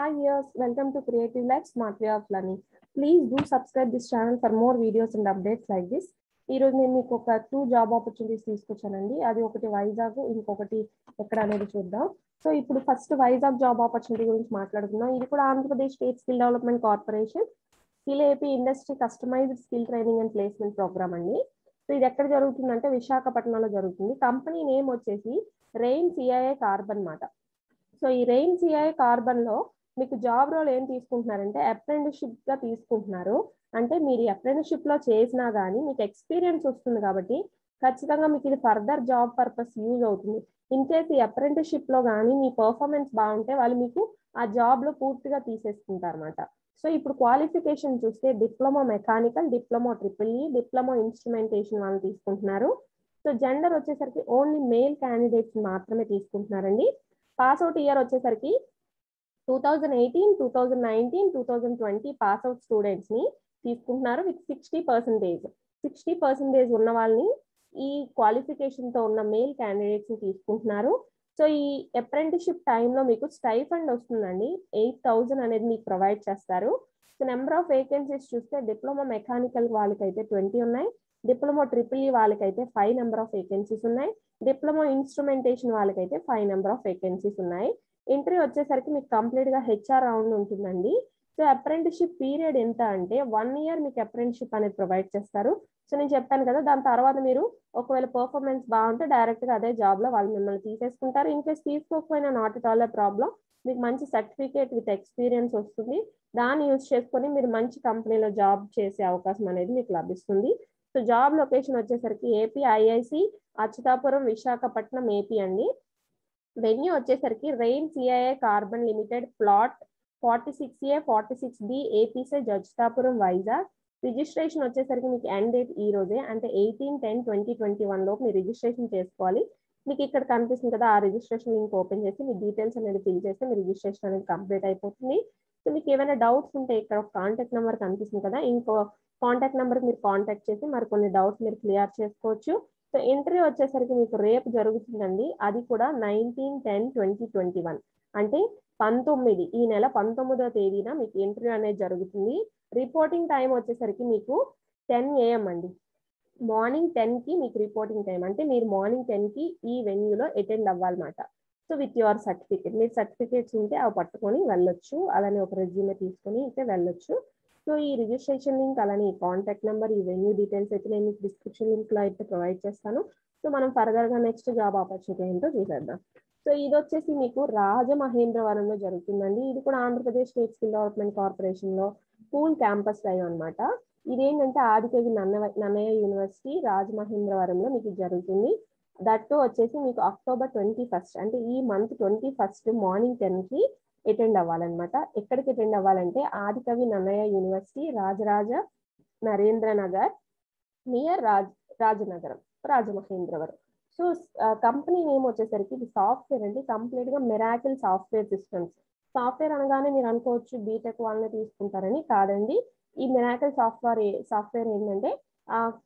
Hi viewers, welcome to Creative Life Smart Way of Learning. Please do subscribe this channel for more videos and updates like this. ఈ రోజు నేను మీకు ఒక two job opportunities తీసుకొచ్చానండి. అది ఒకటి వైజాగ్ ఇంకొకటి ఎక్కడ అనేది చూద్దాం. సో ఇప్పుడు ఫస్ట్ వైజాగ్ జాబ్ ఆపర్చునిటీ గురించి మాట్లాడుకుందాం. ఇది కూడా Andhra Pradesh state skill development corporation skill AP industry customized skill training and placement program అండి. సో ఇది ఎక్కడ జరుగుతుందంటే విశాఖపట్నంలో జరుగుతుంది. కంపెనీ నేమ్ వచ్చేసి రెయిన్ సిఐఏ కార్బన్ మాట సో ఈ రెయిన్ సిఐ కార్బన్లో మీకు జాబ్ రోల్ ఏం తీసుకుంటున్నారంటే అప్రెంటిస్షిప్గా తీసుకుంటున్నారు. అంటే మీరు అప్రెంటిస్షిప్లో చేసినా గానీ మీకు ఎక్స్పీరియన్స్ వస్తుంది కాబట్టి ఖచ్చితంగా మీకు ఇది ఫర్దర్ జాబ్ పర్పస్ యూజ్ అవుతుంది. ఇన్ కేస్ ఈ అప్రెంటిస్షిప్లో కానీ మీ పర్ఫార్మెన్స్ బాగుంటే వాళ్ళు మీకు ఆ జాబ్లో పూర్తిగా తీసేసుకుంటారు అనమాట సో ఇప్పుడు క్వాలిఫికేషన్ చూస్తే diploma mechanical diploma triple E diploma instrumentation వాళ్ళు తీసుకుంటున్నారు. సో జెండర్ వచ్చేసరికి ఓన్లీ మేల్ క్యాండిడేట్స్ మాత్రమే తీసుకుంటున్నారండి. పాస్ అవుట్ ఇయర్ వచ్చేసరికి two thousand eighteen two thousand nineteen two thousand twenty pass out స్టూడెంట్స్ని తీసుకుంటున్నారు with sixty percentage sixty percentage ఉన్న వాళ్ళని ఈ క్వాలిఫికేషన్తో ఉన్న మెయిల్ క్యాండిడేట్స్ని తీసుకుంటున్నారు. సో ఈ అప్రెంటిషిప్ టైంలో మీకు స్టైఫండ్ వస్తుందండి. ఎయిట్ థౌజండ్ అనేది మీకు ప్రొవైడ్ చేస్తారు. సో నెంబర్ ఆఫ్ వేకెన్సీస్ చూస్తే డిప్లొమా మెకానికల్ వాళ్ళకైతే ట్వంటీ ఉన్నాయి. డిప్లొమా ట్రిపుల్ ఈ వాళ్ళకైతే ఫైవ్ నెంబర్ ఆఫ్ వేకెన్సీస్ ఉన్నాయి. డిప్లొమా ఇన్స్ట్రుమెంటేషన్ వాళ్ళకైతే ఫైవ్ నెంబర్ ఆఫ్ వేకెన్సీస్ ఉన్నాయి. ఇంటర్వ్యూ వచ్చేసరికి మీకు కంప్లీట్గా హెచ్ఆర్ రౌండ్ ఉంటుందండి. సో అప్రెంటిషిప్ పీరియడ్ ఎంత అంటే వన్ ఇయర్ మీకు అప్రెంటిషిప్ అనేది ప్రొవైడ్ చేస్తారు. సో నేను చెప్పాను కదా దాని తర్వాత మీరు ఒకవేళ పర్ఫార్మెన్స్ బాగుంటే డైరెక్ట్గా అదే జాబ్లో వాళ్ళు మిమ్మల్ని తీసేసుకుంటారు. ఇన్ కేస్ తీసుకోకపోయినా నాట్ ఇట్ ఆల్ ప్రాబ్లం మీకు మంచి సర్టిఫికేట్ విత్ ఎక్స్పీరియన్స్ వస్తుంది. దాన్ని యూజ్ చేసుకొని మీరు మంచి కంపెనీలో జాబ్ చేసే అవకాశం అనేది మీకు లభిస్తుంది. సో జాబ్ లొకేషన్ వచ్చేసరికి AP IIC Achutapuram Visakhapatnam AP అండి. వెన్యూ వచ్చేసరికి rain CIA carbon limited plot forty six A forty six B ఏపీసే జడ్జితాపురం వైజాగ్ రిజిస్ట్రేషన్ వచ్చేసరికి మీకు ఎండ్ డేట్ ఈ రోజే అంటే eighteen ten twenty twenty one లోపు మీరు రిజిస్ట్రేషన్ చేసుకోవాలి. మీకు ఇక్కడ కనిపిస్తుంది కదా ఆ రిజిస్ట్రేషన్ లింక్ ఓపెన్ చేసి మీ డీటెయిల్స్ అనేది ఫిల్ చేస్తే మీ రిజిస్ట్రేషన్ అనేది కంప్లీట్ అయిపోతుంది. సో మీకు ఏమైనా డౌట్స్ ఉంటే ఇక్కడ ఒక కాంటాక్ట్ నెంబర్ కనిపిస్తుంది కదా ఇంకో కాంటాక్ట్ నెంబర్ మీరు కాంటాక్ట్ చేసి మరి కొన్ని డౌట్స్ మీరు క్లియర్ చేసుకోవచ్చు. సో ఇంటర్వ్యూ వచ్చేసరికి మీకు రేపు జరుగుతుందండి. అది కూడా nineteen ten twenty twenty one అంటే పంతొమ్మిది ఈ నెల పంతొమ్మిదో తేదీన మీకు ఇంటర్వ్యూ అనేది జరుగుతుంది. రిపోర్టింగ్ టైం వచ్చేసరికి మీకు టెన్ ఏఎం అండి. మార్నింగ్ టెన్కి మీకు రిపోర్టింగ్ టైం అంటే మీరు మార్నింగ్ టెన్కి ఈ వెన్యూలో అటెండ్ అవ్వాలన్నమాట. సో విత్ యువర్ సర్టిఫికేట్ మీరు సర్టిఫికేట్స్ ఉంటే అవి పట్టుకొని వెళ్ళొచ్చు. అలానే ఒక రెజ్యూమే తీసుకొని అయితే వెళ్ళొచ్చు. సో ఈ రిజిస్ట్రేషన్ లింక్ అలానే ఈ కాంటాక్ట్ నెంబర్ ఈ వెన్యూ డీటెయిల్స్ అయితే నేను మీకు డిస్క్రిప్షన్ లింక్లో అయితే ప్రొవైడ్ చేస్తాను. సో మనం ఫర్దర్గా నెక్స్ట్ జాబ్ ఆపర్చునిటీ ఏంటో చూసేద్దాం. సో ఇది వచ్చేసి మీకు రాజమహేంద్రవరంలో జరుగుతుందండి. ఇది కూడా ఆంధ్రప్రదేశ్ స్టేట్ స్కిల్ డెవలప్మెంట్ కార్పొరేషన్లో స్కూల్ క్యాంపస్ లైవ్ అనమాట ఇదేంటంటే ఆదికవి నన్నయ్య నన్నయ్య యూనివర్సిటీ రాజమహేంద్రవరంలో మీకు జరుగుతుంది. దట్టు వచ్చేసి మీకు అక్టోబర్ ట్వంటీ ఫస్ట్ అంటే ఈ మంత్ ట్వంటీ ఫస్ట్ మార్నింగ్ టెన్కి అటెండ్ అవ్వాలన్నమాట. ఎక్కడికి అటెండ్ అవ్వాలంటే Adikavi Nannaya university Rajaraja Narendra Nagar near Raj Rajanagaram Rajamahendravaram. So company name వచ్చేసరికి ఇది సాఫ్ట్వేర్ అండి. కంప్లీట్గా మెరాకిల్ సాఫ్ట్వేర్ సిస్టమ్స్ సాఫ్ట్వేర్ అనగానే మీరు అనుకోవచ్చు బీటెక్ వాళ్ళని తీసుకుంటారని కాదండి. ఈ మెరాకిల్ సాఫ్ట్వేర్ సాఫ్ట్వేర్ ఏంటంటే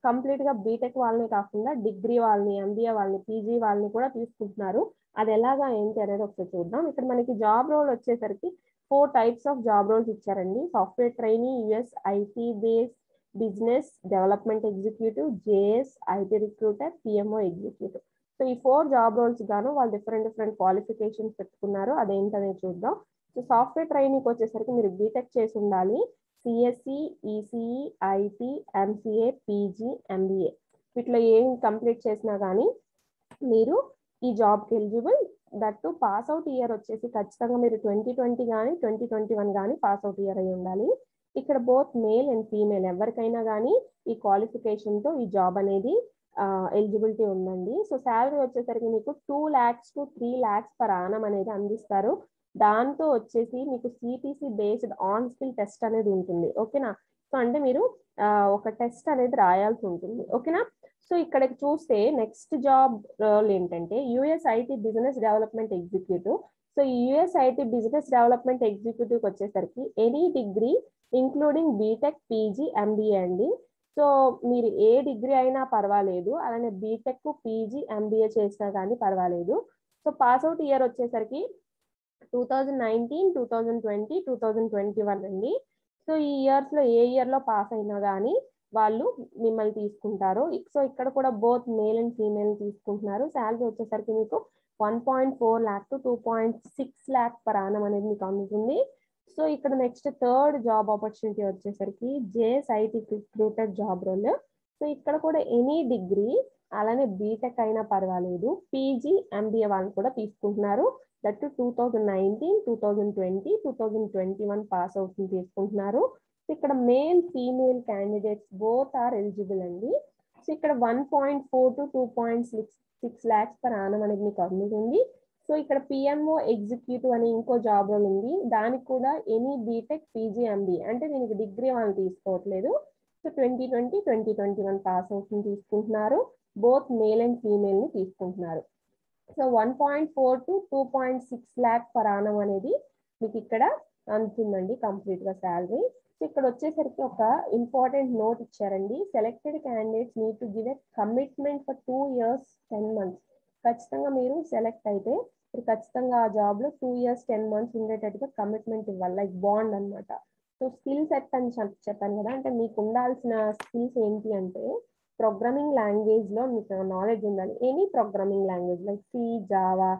కంప్లీట్గా బీటెక్ వాళ్ళని కాకుండా డిగ్రీ వాళ్ళని ఎంబీఏ వాళ్ళని పీజీ వాళ్ళని కూడా తీసుకుంటున్నారు. అది ఎలాగా ఏంటి అనేది ఒకసారి చూద్దాం. ఇక్కడ మనకి జాబ్ రోల్ వచ్చేసరికి four types of job roles ఇచ్చారండి. Software training US IT base business development executive JS IT recruiter PMO executive so ఈ ఫోర్ జాబ్ రోల్స్ గాను వాళ్ళు డిఫరెంట్ డిఫరెంట్ క్వాలిఫికేషన్స్ పెట్టుకున్నారు. అదేంటనేది చూద్దాం. సో సాఫ్ట్వేర్ ట్రైనింగ్ వచ్చేసరికి మీరు బీటెక్ చేసి ఉండాలి. CSC ECE IT MCA PG MBA వీటిలో ఏం కంప్లీట్ చేసినా కానీ మీరు ఈ జాబ్కి eligible that pass out year వచ్చేసి ఖచ్చితంగా మీరు ట్వంటీ ట్వంటీ కానీ ట్వంటీ ట్వంటీ వన్ కానీ పాస్ అవుట్ ఇయర్ అయి ఉండాలి. ఇక్కడ బోత్ మేల్ అండ్ ఫీమేల్ ఎవరికైనా కానీ ఈ క్వాలిఫికేషన్తో ఈ జాబ్ అనేది ఎలిజిబిలిటీ ఉందండి. సో శాలరీ వచ్చేసరికి మీకు two lakhs to three lakhs per annum అనేది అందిస్తారు. దాంతో వచ్చేసి మీకు CTC based on skill test అనేది ఉంటుంది. ఓకేనా సో అంటే మీరు ఒక టెస్ట్ అనేది రాయాల్సి ఉంటుంది. ఓకేనా సో ఇక్కడ చూస్తే నెక్స్ట్ జాబ్ రోల్ ఏంటంటే US IT business development executive so ఈ US IT business development executive వచ్చేసరికి any degree including B Tech PG MBA అండి. సో మీరు ఏ డిగ్రీ అయినా పర్వాలేదు. అలానే బీటెక్ పీజీ ఎంబీఏ చేసినా కానీ పర్వాలేదు. సో పాస్ అవుట్ ఇయర్ వచ్చేసరికి two thousand nineteen two thousand twenty two thousand twenty one అండి. సో ఈ ఇయర్స్లో ఏ ఇయర్లో పాస్ అయినా కానీ వాళ్ళు మిమ్మల్ని తీసుకుంటారు. సో ఇక్కడ కూడా బోత్ మేల్ అండ్ ఫీమేల్ తీసుకుంటున్నారు. శాలరీ వచ్చేసరికి మీకు one point four lakh to two point six lakh per annum అనేది మీకు అందుతుంది. సో ఇక్కడ నెక్స్ట్ థర్డ్ జాబ్ ఆపర్చునిటీ వచ్చేసరికి JS IT recruited job role so ఇక్కడ కూడా ఎనీ డిగ్రీ అలానే బీటెక్ అయినా పర్వాలేదు. పీజీ ఎంబీఏ వాళ్ళని కూడా తీసుకుంటున్నారు. That two thousand nineteen two thousand twenty two thousand twenty one pass అవుతుంది తీసుకుంటున్నారు. ఇక్కడ male female candidates both are eligible అండి. సో ఇక్కడ one point four to two point six six lakhs per annum అనేది మీకు అందుతుంది. సో ఇక్కడ PMO executive అని ఇంకో జాబ్ రోల్ ఉంది. దానికి కూడా ఎనీ బీటెక్ పీజీఎంబీ అంటే దీనికి డిగ్రీ వాళ్ళు తీసుకోవట్లేదు. So twenty twenty twenty twenty one pass అవుతుంది తీసుకుంటున్నారు. బోత్ మేల్ అండ్ ఫీమేల్ని తీసుకుంటున్నారు. So one point four to two point six lakh per annum అనేది మీకు ఇక్కడ అందుతుందండి కంప్లీట్గా శాలరీ సో ఇక్కడ వచ్చేసరికి ఒక ఇంపార్టెంట్ నోట్ ఇచ్చారండి. Selected candidates need to give a commitment for two years ten months ఖచ్చితంగా మీరు సెలెక్ట్ అయితే మీరు ఖచ్చితంగా ఆ జాబ్లో టూ ఇయర్స్ టెన్ మంత్స్ ఉండేటట్టుగా కమిట్మెంట్ ఇవ్వాలి. లైక్ బాండ్ అనమాట సో స్కిల్ సెట్ అని చెప్పాను కదా. అంటే మీకు ఉండాల్సిన స్కిల్స్ ఏంటి అంటే ప్రోగ్రామింగ్ లాంగ్వేజ్లో మీకు నాలెడ్జ్ ఉండాలి. Any programming language like C Java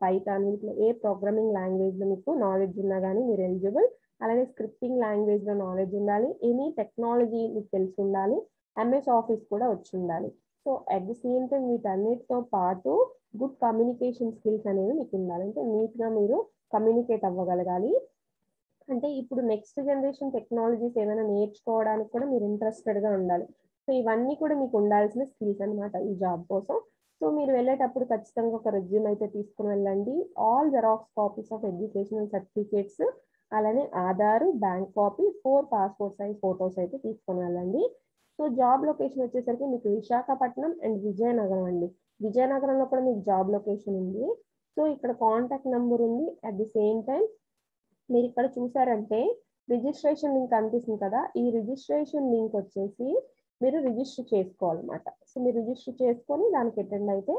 Python వీటిలో ఏ ప్రోగ్రామింగ్ లాంగ్వేజ్లో మీకు నాలెడ్జ్ ఉన్నా కానీ మీరు ఎలిజిబుల్ అలాగే స్క్రిప్టింగ్ లాంగ్వేజ్లో నాలెడ్జ్ ఉండాలి. ఎనీ టెక్నాలజీ మీకు తెలిసి ఉండాలి. ఎంఎస్ ఆఫీస్ కూడా వచ్చి ఉండాలి. So at the same time వీటన్నిటితో పాటు గుడ్ కమ్యూనికేషన్ స్కిల్స్ అనేవి మీకు ఉండాలి. అంటే నీట్గా మీరు కమ్యూనికేట్ అవ్వగలగాలి. అంటే ఇప్పుడు నెక్స్ట్ జనరేషన్ టెక్నాలజీస్ ఏమైనా నేర్చుకోవడానికి కూడా మీరు ఇంట్రెస్టెడ్గా ఉండాలి. సో ఇవన్నీ కూడా మీకు ఉండాల్సిన స్కిల్స్ అనమాట ఈ జాబ్ కోసం. సో మీరు వెళ్ళేటప్పుడు ఖచ్చితంగా ఒక రెజ్యూమ్ అయితే తీసుకుని వెళ్ళండి. All xerox copies of educational certificates అలానే Aadhaar bank copy four passport size photos అయితే తీసుకొని వెళ్ళండి. సో జాబ్ లొకేషన్ వచ్చేసరికి మీకు విశాఖపట్నం అండ్ విజయనగరం అండి. విజయనగరంలో కూడా మీకు జాబ్ లొకేషన్ ఉంది. సో ఇక్కడ కాంటాక్ట్ నెంబర్ ఉంది. అట్ ది సేమ్ టైం మీరు ఇక్కడ చూసారంటే రిజిస్ట్రేషన్ లింక్ అనిపిస్తుంది కదా. ఈ రిజిస్ట్రేషన్ లింక్ వచ్చేసి మీరు రిజిస్టర్ చేసుకోవాలన్నమాట. సో మీరు రిజిస్టర్ చేసుకొని దానికి అటెండ్ అయితే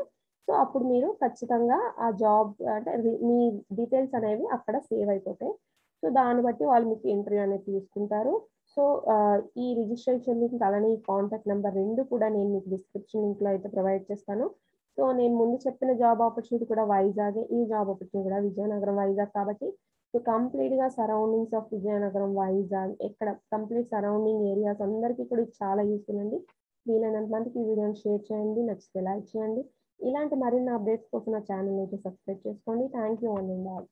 సో అప్పుడు మీరు ఖచ్చితంగా ఆ జాబ్ అంటే మీ డీటెయిల్స్ అనేవి అక్కడ సేవ్ అయిపోతాయి. సో దాన్ని బట్టి వాళ్ళు మీకు ఇంటర్వ్యూ అనేది తీసుకుంటారు. సో ఈ రిజిస్ట్రేషన్ లింక్ అలానే ఈ కాంటాక్ట్ నెంబర్ రెండు కూడా నేను మీకు డిస్క్రిప్షన్ లింక్లో అయితే ప్రొవైడ్ చేస్తాను. సో నేను ముందు చెప్పిన జాబ్ ఆపర్చునిటీ కూడా వైజాగే ఈ జాబ్ ఆపర్చునిటీ కూడా విజయనగరం వైజాగ్ కాబట్టి సో కంప్లీట్గా సరౌండింగ్స్ ఆఫ్ విజయనగరం వైజాగ్ ఎక్కడ కంప్లీట్ సరౌండింగ్ ఏరియాస్ అందరికీ కూడా ఇది చాలా యూస్ఫుల్ అండి. వీలైనంత మందికి ఈ వీడియోని షేర్ చేయండి నచ్చితే లైక్ చేయండి. ఇలాంటి మరిన్ని అప్డేట్స్ కోసం నా ఛానల్ అయితే సబ్స్క్రైబ్ చేసుకోండి. Thank you and all